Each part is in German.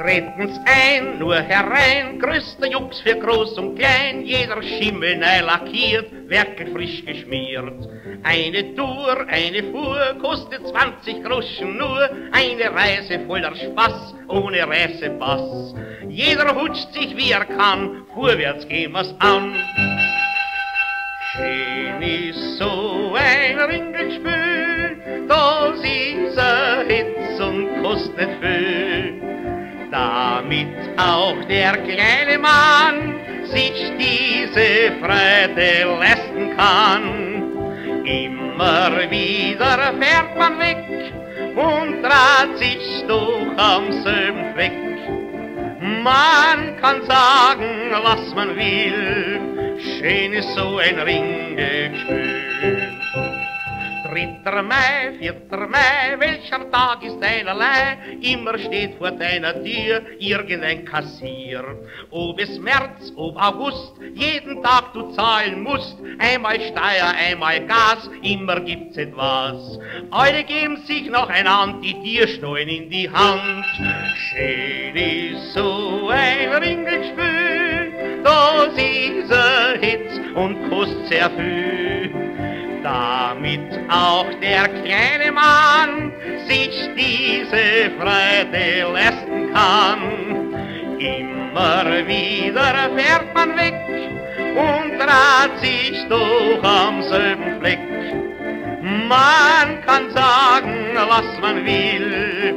Tretten's ein, nur herein, größter Jux für groß und klein, jeder Schimmel neu lackiert, werkelt frisch geschmiert. Eine Tour, eine Fuhr, kostet 20 Groschen nur, eine Reise voller Spaß, ohne Reisepass. Jeder hutscht sich wie er kann, vorwärts gehen wir's an. Schön ist so ein Ringelspiel, das ist a Hitz und kostet viel damit auch der kleine Mann sich diese Freude leisten kann. Immer wieder fährt man weg und dreht sich doch am selben Fleck. Man kann sagen, was man will, schön ist so ein Ringgespiel. Dritter Mai, vierter Mai, welcher Tag ist einerlei, immer steht vor deiner Tür irgendein Kassier. Ob es März, ob August, jeden Tag du zahlen musst, einmal Steuer, einmal Gas, immer gibt's etwas. Alle geben sich noch einander die Tierstollen in die Hand. Schön ist so ein Ringelspiel, das ist ein Hitz und kostet sehr viel damit auch der kleine Mann sich diese Freude leisten kann. Immer wieder fährt man weg und dreht sich doch am selben Fleck. Man kann sagen, was man will,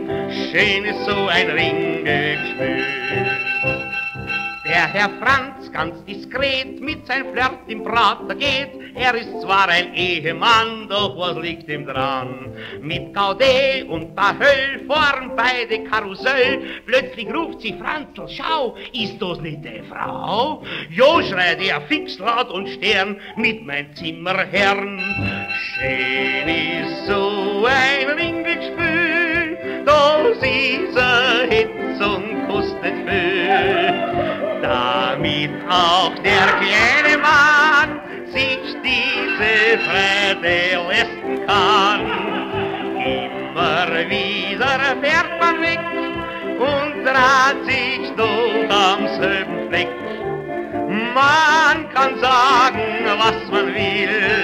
schön ist so ein Ringespiel. Der Herr Franz ganz diskret mit sein Flirt im Prater geht. Er ist zwar ein Ehemann, doch was liegt ihm dran? Mit Gaudé und Bahöll fahren beide Karussell. Plötzlich ruft sie Franzl, schau, ist das nicht die Frau? Jo, schreit er fix laut und stern mit mein Zimmerherrn. Schön ist so ein Ringgespiel, das ist a Hitz und kostet viel damit auch der kleine Mann sich diese Freude leisten kann. Immer wieder fährt man weg und dreht sich doch am selben Fleck. Man kann sagen, was man will,